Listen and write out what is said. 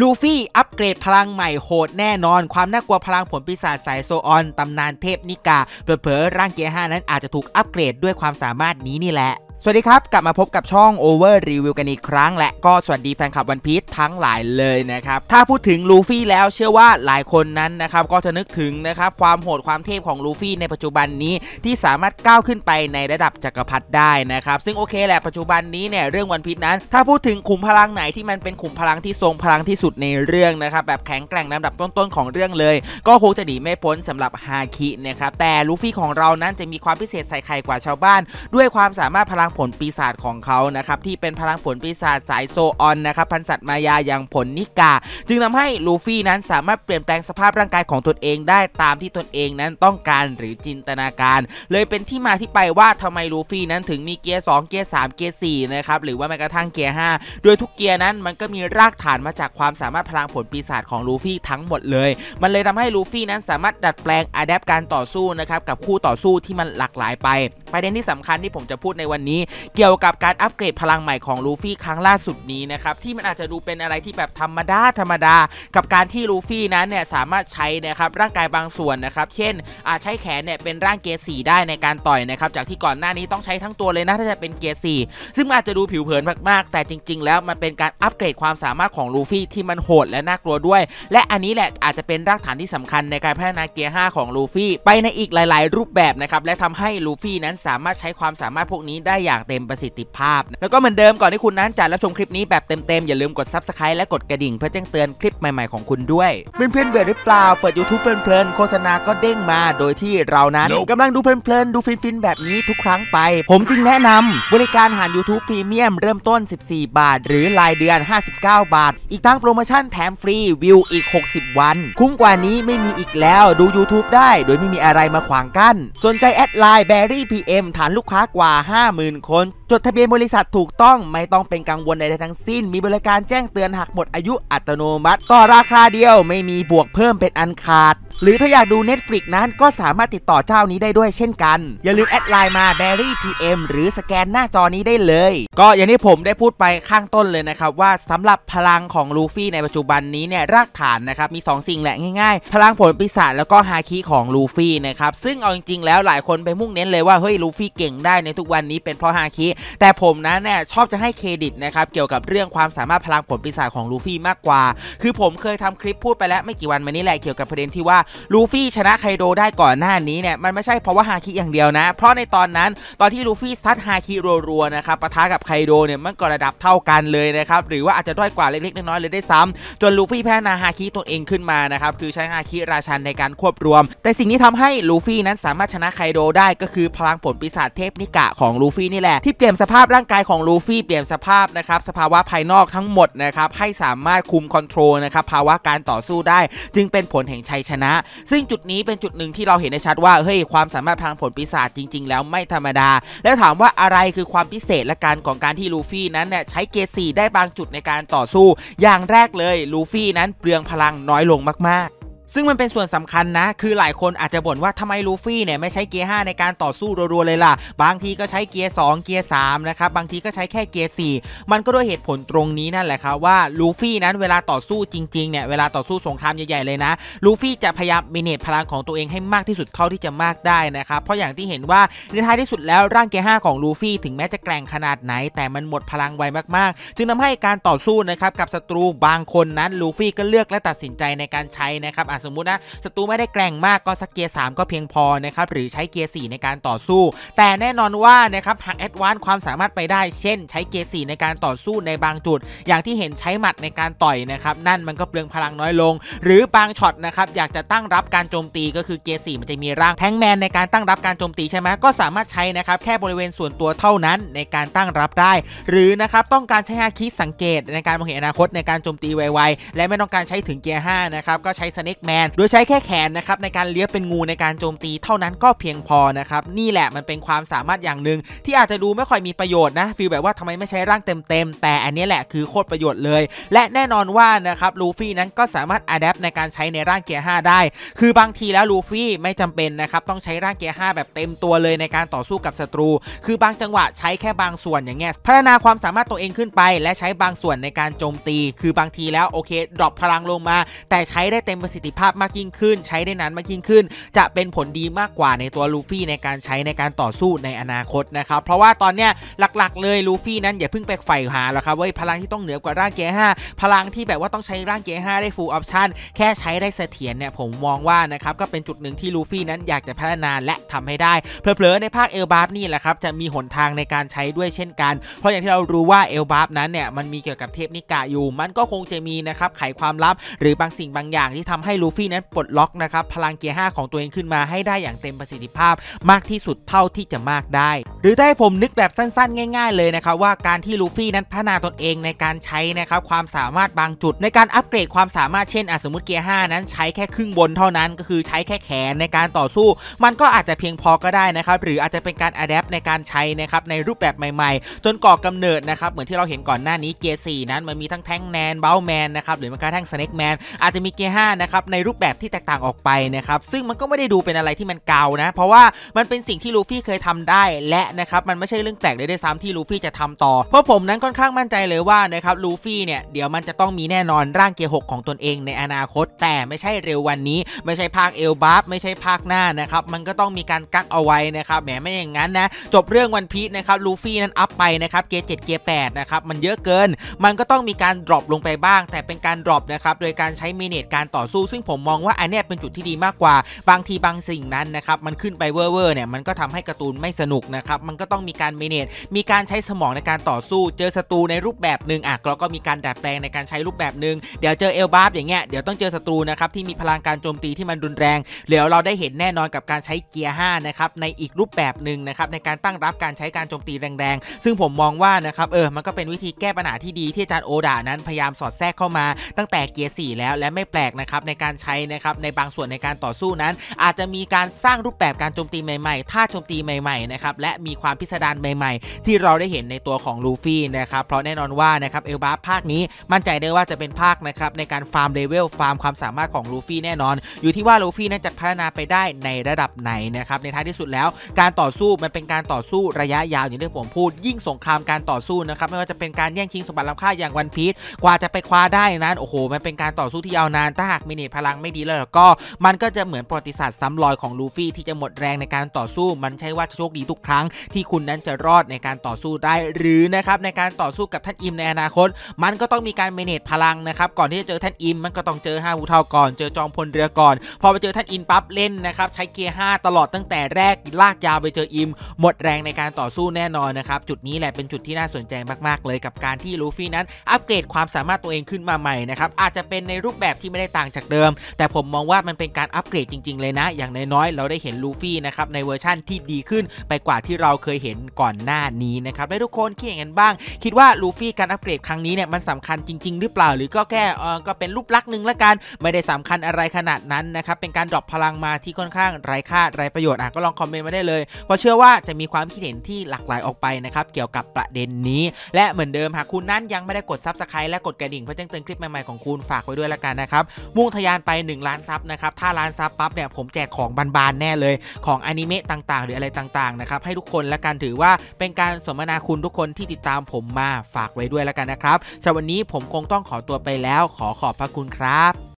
ลูฟี่อัปเกรดพลังใหม่โหดแน่นอน ความน่ากลัวพลังผลปีศาจสายโซออนตำนานเทพนิกาเผลอๆร่างเกียร์5นั้นอาจจะถูกอัปเกรดด้วยความสามารถนี้นี่แหละ สวัสดีครับ กลับมาพบกับช่อง Over Review กันอีกครั้ง และก็สวัสดีแฟนคลับวันพีชทั้งหลายเลยนะครับ ถ้าพูดถึงลูฟี่แล้วเชื่อว่าหลายคนนั้นนะครับ ก็จะนึกถึงนะครับความโหดความเทพของลูฟี่ในปัจจุบันนี้ที่สามารถก้าวขึ้นไปในระดับจักรพรรดิได้นะครับ ซึ่งโอเคแหละปัจจุบันนี้เนี่ยเรื่องวันพีชนั้น ถ้าพูดถึงขุมพลังไหนที่มันเป็นขุมพลังที่ทรงพลังที่สุดในเรื่องนะครับแบบแข็งแกร่งลำดับต้นๆของเรื่องเลย ก็คงจะหนีไม่พ้นสำหรับฮาคินะครับแต่ลูฟี่ของเรานั้นจะมีความพิเศษใส่ไข่กว่าชาวบ้าน ด้วยความสามารถพลังผลปีศาจของเขานะครับที่เป็นพลังผลปีศาจสายโซออนนะครับพันสัตว์มายาอย่างผลนิกา จึงทำให้ลูฟี่นั้นสามารถเปลี่ยนแปลงสภาพร่างกายของตนเองได้ตามที่ตนเองนั้นต้องการหรือจินตนาการ เลยเป็นที่มาที่ไปว่าทำไมลูฟี่นั้นถึงมีเกียร์ 2 เกียร์ 3 เกียร์ 4 นะครับหรือว่าแม้กระทั่งเกียร์ 5 โดยทุกเกียร์นั้นมันก็มีรากฐานมาจากความสามารถพลังผลปีศาจของลูฟี่ทั้งหมดเลย มันเลยทำให้ลูฟี่นั้นสามารถดัดแปลง adapt การต่อสู้นะครับกับคู่ต่อสู้ที่มันหลากหลายไป ประเด็นที่สำคัญที่ผมจะพูดในวันนี้เกี่ยวกับการอัปเกรดพลังใหม่ของลูฟี่ครั้งล่าสุดนี้นะครับที่มันอาจจะดูเป็นอะไรที่แบบธรรมดาธรรมดา กับการที่ลูฟี่นั้นเนี่ยสามารถใช้นะครับร่างกายบางส่วนนะครับเช่นอาจใช้แขนเนี่ยเป็นร่างเกียร์สี่ได้ในการต่อยนะครับจากที่ก่อนหน้านี้ต้องใช้ทั้งตัวเลยนะถ้าจะเป็นเกียร์สี่ซึ่งอาจจะดูผิวเผินมากๆ แต่จริง ๆ แล้วมันเป็นการอัปเกรดความสามารถของลูฟี่ที่มันโหดและน่ากลัวด้วย และอันนี้แหละอาจจะเป็นรากฐานที่สำคัญในการพัฒนาเกียร์5ของลูฟี่ไปในอีกหลาย ๆ รูปแบบนะครับและทำให้ลูฟี่นั้นสามารถใช้ความสามารถพวกนี้ได้อย่างเต็มประสิทธิภาพ แล้วก็เหมือนเดิมก่อนที่คุณนั้นจะรับชมคลิปนี้แบบเต็มๆอย่าลืมกด Subscribe และกดกระดิ่งเพื่อแจ้งเตือนคลิปใหม่ๆของคุณด้วย เพื่อนๆเบื่อหรือเปล่า เปิด YouTube เพลินๆโฆษณาก็เด้งมาโดยที่เรานั้นกำลังดูเพลินๆดูฟินๆแบบนี้ทุกครั้งไป ผมจึงแนะนำบริการหาร YouTube พรีเมียมเริ่มต้น 14 บาท หรือรายเดือน 59 บาท อีกทั้งโปรโมชั่นแถมฟรีวิวอีก 60 วัน คุ้มกว่านี้ไม่มีอีกแล้วดู YouTube ได้ โดยไม่มีอะไรมาขวางกั้น สนใจ add ไลน์ BerryPM ฐานลูกค้ากว่า 50,000คน จดทะเบียนบริษัทถูกต้องไม่ต้องเป็นกังวลใดทั้งสิ้น มีบริการแจ้งเตือนหากหมดอายุอัตโนมัติต่อราคาเดียวไม่มีบวกเพิ่มเป็นอันขาด หรือถ้าอยากดู Netflix นั้นก็สามารถติดต่อเจ้านี้ได้ด้วยเช่นกัน อย่าลืม add ไลน์มา b e r r y PM หรือสแกนหน้าจอนี้ได้เลย ก็อย่างที่ผมได้พูดไปข้างต้นเลยนะครับ ว่าสำหรับพลังของลูฟี่ในปัจจุบันนี้เนี่ยรากฐานนะครับมี 2 สิ่งแหละง่ายๆ พลังผลปีศาจแล้วก็ฮาคิของลูฟี่นะครับซึ่งเอาจริงๆแล้วหลายคนไปมุ่งเน้นเลยว่าเฮ้ยลูฟี่เก่งได้ในทุกวันนี้เป็นเพราะฮาคิแต่ผมนะเนี่ยชอบจะให้เครดิตนะครับเกี่ยวกับเรื่องความสามารถพลังผลปีศาจของลูฟี่มากกว่า คือผมเคยทำคลิปพูดไปแล้วไม่กี่วันมานี้แหละเกี่ยวกับประเด็นที่ว่าลูฟี่ชนะไคโดได้ก่อนหน้านี้เนี่ยมันไม่ใช่เพราะว่าฮาคิอย่างเดียวนะ เพราะในตอนนั้นตอนที่ลูฟี่ซัดฮาคิรัวๆนะครับปะทะกับไคโดเนี่ยมันก็ระดับเท่ากันเลยนะครับหรือว่าอาจจะด้อยกว่าเล็กๆน้อยๆเลยได้ซ้ำจนลูฟี่พัฒนาฮาคิตัวเองขึ้นมานะครับคือใช้ฮาคิราชันในการควบรวม แต่สิ่งที่ทำให้ลูฟี่นั้นสามารถชนะไคโดได้ก็คือพลังผลปีศาจเทพนิกะของลูฟี่นี่แหละที่เปลี่ยนี่ยนสภาพร่างกายของลูฟี่เปลี่ยนสภาพนะครับสภาวะภายนอกทั้งหมดนะครับให้สามารถคุมคอนโทรลนะครับภาวะการต่อสู้ได้ จึงเป็นผลแห่งชัยชนะ ซึ่งจุดนี้เป็นจุดหนึ่งที่เราเห็นได้ชัดว่าเฮ้ยความสามารถพลังผลปีศาจจริง ๆ แล้วไม่ธรรมดา แล้วถามว่าอะไรคือความพิเศษและการของการที่ลูฟี่นั้นเนี่ยใช้เกสีได้บางจุดในการต่อสู้ อย่างแรกเลยลูฟี่นั้นเปลืองพลังน้อยลงมากๆ ซึ่งมันเป็นส่วนสำคัญนะ คือหลายคนอาจจะบ่นว่าทำไมลูฟี่เนี่ยไม่ใช้เกียร์ 5 ในการต่อสู้รัวๆเลยล่ะ บางทีก็ใช้เกียร์ 2 เกียร์ 3 นะครับ บางทีก็ใช้แค่เกียร์ 4 มันก็ด้วยเหตุผลตรงนี้นั่นแหละครับว่าลูฟี่นั้นเวลาต่อสู้จริงๆเนี่ย เวลาต่อสู้สงครามใหญ่ๆเลยนะ ลูฟี่จะพยายามมิเนตพลังของตัวเองให้มากที่สุดเท่าที่จะมากได้นะครับ เพราะอย่างที่เห็นว่าในท้ายที่สุดแล้วร่างเกียร์ 5 ของลูฟี่ถึงแม้จะแกร่งขนาดไหน แต่มันหมดพลังไวมากๆ จึงทำให้การต่อสู้นะครับกับศัตรูบางคนนั้นลูฟี่ก็เลือกและตัดสินใจในการใช้นะครับสมมุตินะศัตรูไม่ได้แกร่งมากก็สักเกียร์3ก็เพียงพอนะครับหรือใช้เกียร์4ในการต่อสู้ แต่แน่นอนว่านะครับหาก advance ความสามารถไปได้ เช่น ใช้เกียร์4ในการต่อสู้ในบางจุด อย่างที่เห็นใช้หมัดในการต่อยนะครับนั่นมันก็เปลืองพลังน้อยลง หรือบางช็อตนะครับอยากจะตั้งรับการโจมตีก็คือเกียร์4มันจะมีร่าง Tankman ในการตั้งรับการโจมตีใช่ไหมก็สามารถใช้นะครับแค่บริเวณส่วนตัวเท่านั้นในการตั้งรับได้ หรือนะครับต้องการใช้ฮาคิสังเกตในการมองเห็นอนาคตในการโจมตีไวๆและไม่ต้องการใช้ถึงเกียร์5นะครับก็ใช้ Snakeman โดยใช้แค่แขนนะครับในการเลี้ยงเป็นงูในการโจมตีเท่านั้นก็เพียงพอนะครับนี่แหละมันเป็นความสามารถอย่างหนึ่งที่อาจจะดูไม่ค่อยมีประโยชน์นะ feel แบบว่าทำไมไม่ใช้ร่างเต็มๆแต่อันนี้แหละคือโคตรประโยชน์เลย และแน่นอนว่านะครับลูฟี่นั้นก็สามารถ adapt ในการใช้ในร่างเกียร์5ได้ คือบางทีแล้วลูฟี่ไม่จำเป็นนะครับต้องใช้ร่างเกียร์5แบบเต็มตัวเลยในการต่อสู้กับศัตรู คือบางจังหวะใช้แค่บางส่วนอย่างเงี้ยพัฒนาความสามารถตัวเองขึ้นไป และใช้บางส่วนในการโจมตี คือบางทีแล้วโอเค drop พลังลงมา แต่ใช้ได้เต็มประสิทธิภาพมากยิ่งขึ้น ใช้ได้นานมากยิ่งขึ้น จะเป็นผลดีมากกว่าในตัวลูฟี่ในการใช้ในการต่อสู้ในอนาคตนะครับเพราะว่าตอนเนี้ยหลักๆ เลยลูฟี่นั้นอย่าเพิ่งไปใฝ่หาหรอกครับว่าพลังที่ต้องเหนือกว่าร่างเกียร์5พลังที่แบบว่าต้องใช้ร่างเกียร์5ได้ full option แค่ใช้ได้เสถียรเนี่ยผมมองว่านะครับก็เป็นจุดหนึ่งที่ลูฟี่นั้นอยากจะพัฒนาและทำให้ได้เผลอๆในภาคเอลบาฟนี่แหละครับจะมีหนทางในการใช้ด้วยเช่นกัน เพราะอย่างที่เรารู้ว่าเอลบาฟนั้นเนี่ยมันมีเกี่ยวกับเทพนิกาอยู่ มันก็คงจะมีนะครับไขความลับ หรือบางสิ่งบางอย่างที่ทำให้ลูฟี่นั้นปลดล็อกนะครับพลังเกียร์ 5 ของตัวเองขึ้นมาให้ได้อย่างเต็มประสิทธิภาพมากที่สุดเท่าที่จะมากได้ หรือถ้าให้ผมนึกแบบสั้น ๆ ง่าย ๆ เลยนะครับว่าการที่ลูฟี่นั้นพัฒนาตนเองในการใช้นะครับความสามารถบางจุดในการอัปเกรดความสามารถเช่นสมมติเกียร์ 5 นั้นใช้แค่ครึ่งบนเท่านั้นก็คือใช้แค่แขนในการต่อสู้ มันก็อาจจะเพียงพอก็ได้นะครับหรืออาจจะเป็นการ adapt ในการใช้นะครับในรูปแบบใหม่ๆ จนก่อกำเนิดนะครับเหมือนที่เราเห็นก่อนหน้านี้เกียร์ 4 นั้นมันมีทั้ง Tankman Boundman นะครับหรือมันกระทั่ง Snakemanอาจจะมีเกียร์ 5 นะครับในรูปแบบที่แตกต่างออกไปนะครับซึ่งมันก็ไม่ได้ดูเป็นอะไรที่มันเก่านะ เพราะว่ามันเป็นสิ่งที่ลูฟี่เคยทำได้และนะครับมันไม่ใช่เรื่องแปลกเลยด้วยซ้ำที่ลูฟี่จะทำต่อ เพราะผมนั้นค่อนข้างมั่นใจเลยว่านะครับลูฟี่เนี่ยเดี๋ยวมันจะต้องมีแน่นอนร่างเกียร์6ของตนเองในอนาคต แต่ไม่ใช่เร็ววันนี้ ไม่ใช่ภาคเอลบัฟไม่ใช่ภาคหน้านะครับมันก็ต้องมีการกักเอาไว้นะครับแหมไม่อย่างนั้นนะจบเรื่องวันพีชนะครับลูฟี่นั้นอัพไปนะครับเกียร์7เกียร์8นะครับมันเยอะเกิน มันก็ต้องมีการ drop ลงไปบ้าง แต่เป็นการ drop นะครับโดยการใช้ manage การต่อสู้ซึ่งผมมองว่าอันนี้เป็นจุดที่ดีมากกว่า บางทีบางสิ่งนั้นนะครับมันขึ้นไปเวอร์เวอร์เนี่ยมันก็ทำให้การ์ตูนไม่สนุกนะครับมันก็ต้องมีการ manage มีการใช้สมองในการต่อสู้ เจอศัตรูในรูปแบบหนึ่งอะเราก็มีการดัดแปลงในการใช้รูปแบบหนึ่งเดี๋ยวเจอเอลบาฟอย่างเงี้ยเดี๋ยวต้องเจอศัตรูนะครับที่มีพลังการโจมตีที่มันรุนแรงเดี๋ยวเราได้เห็นแน่นอนกับการใช้เกียร์5นะครับในอีกรูปแบบหนึ่งนะครับในการตั้งรับการใช้การโจมตีแรงๆ ซึ่งผมมองว่านะครับเออมันก็เป็นวิธีแก้ปัญหาที่ดีที่อาจารย์โอดานั้นพยายามสอดแทรกเข้ามาตั้งแต่เกียร์4แล้วและไม่แปลกนะครับในการใช้นะครับในบางส่วนในการต่อสู้นั้น อาจจะมีการสร้างรูปแบบการโจมตีใหม่ๆท่าโจมตีใหม่ๆนะครับและมีความพิสดารใหม่ ๆ ที่เราได้เห็นในตัวของลูฟี่นะครับเพราะแน่นอนว่านะครับเอลบาฟภาคนี้มั่นใจได้ว่าจะเป็นภาคนะครับในการ farm level farm ความสามารถของลูฟี่แน่นอน อยู่ที่ว่าลูฟี่นั้นจะพัฒนาไปได้ในระดับไหนนะครับในท้ายที่สุดแล้ว การต่อสู้มันเป็นการต่อสู้ระยะยาวอย่างที่ผมพูด ยิ่งสงครามการต่อสู้นะครับไม่ว่าจะเป็นการแย่งชิงสมบัติล้ำค่าอย่างวันพีชกว่าจะไปคว้าได้นั้นโอ้โหมันเป็นการต่อสู้ที่ยาวนานถ้าหากมินิพลังไม่ดีเลยก็มันก็จะเหมือนประวัติศาสตร์ซ้ำรอยของลูฟี่ที่จะหมดแรงในการต่อสู้ มันใช่ว่าโชคดีทุกครั้ง ที่คุณนั้นจะรอดในการต่อสู้ได้ หรือนะครับในการต่อสู้กับท่านอิมในอนาคต มันก็ต้องมีการเมเนจพลังนะครับก่อนที่จะเจอท่านอิมมันก็ต้องเจอห้าหูเทาก่อน เจอจอมพลเรือก่อน พอไปเจอท่านอินปั๊บเล่นนะครับใช้เกียร์5ตลอดตั้งแต่แรกลากยาวไปเจออิม หมดแรงในการต่อสู้แน่นอนนะครับจุดนี้แหละเป็นจุดที่น่าสนใจมากๆ เลยกับการที่ลูฟี่นั้นอัปเกรดความสามารถตัวเองขึ้นมาใหม่นะครับอาจจะเป็นในรูปแบบที่ไม่ได้ต่างจากเดิมแต่ผมมองว่ามันเป็นการอัปเกรดจริง ๆ เลยนะ อย่างน้อยๆเราได้เห็นลูฟี่นะครับในเวอร์ชั่นที่ดีขึ้นไปกว่าที่เราเคยเห็นก่อนหน้านี้นะครับและทุกคนคิดอย่างนั้นบ้าง คิดว่าลูฟี่การอัปเกรดครั้งนี้เนี่ยมันสำคัญจริง ๆ หรือเปล่า หรือก็แค่ก็เป็นรูปลักษณ์หนึ่งละกัน ไม่ได้สำคัญอะไรขนาดนั้นนะครับเป็นการ drop พลังมาที่ค่อนข้างไร้ค่าไร้ประโยชน์อะก็ลองคอมเมนต์มาได้เลยเพราะเชื่อว่าจะมีความคิดเห็นที่หลากหลายออกไปนะครับเกี่ยวกับประเด็นนี้ และเหมือนเดิมหากคุณนั้นยังไม่ได้กด subscribe และกดกระดิ่งเพื่อแจ้งเตือนคลิปใหม่ๆของคุณฝากไว้ด้วยละกันนะครับมุ่งทะยานไป 1 ล้าน sub นะครับ ถ้าล้าน sub ปั๊บเนี่ยผมแจกของบานๆแน่เลยของอนิเมะต่างๆ หรืออะไรต่างๆนะครับให้ทุกคนละกันถือว่าเป็นการสมนาคุณทุกคนที่ติดตามผมมาฝากไว้ด้วยละกันนะครับสำหรับวันนี้ผมคงต้องขอตัวไปแล้ว ขอขอบพระคุณครับ